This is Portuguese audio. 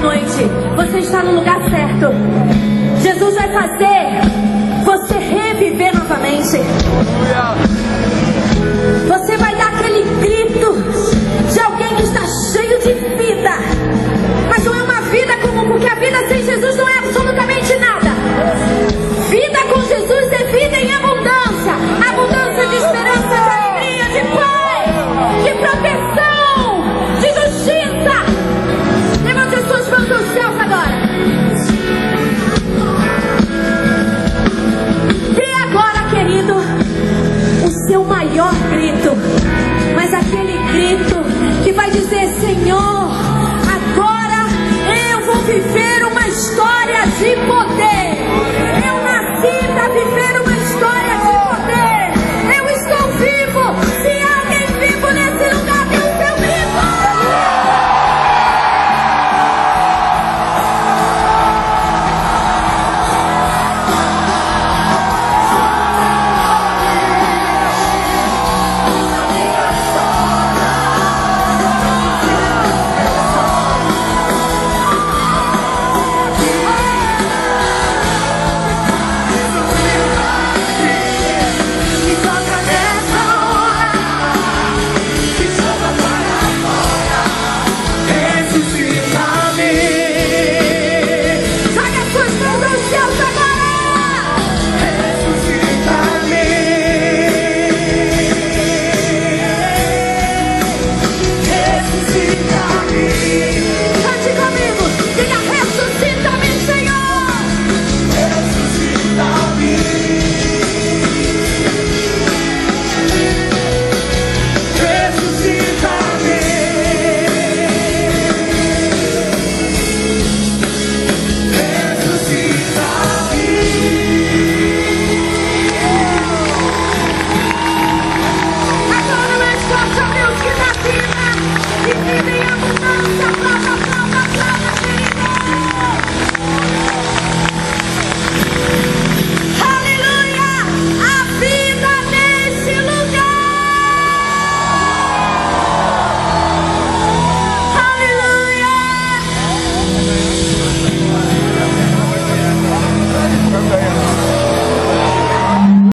noite. Você está no lugar certo. Jesus vai fazer você reviver novamente. Você vai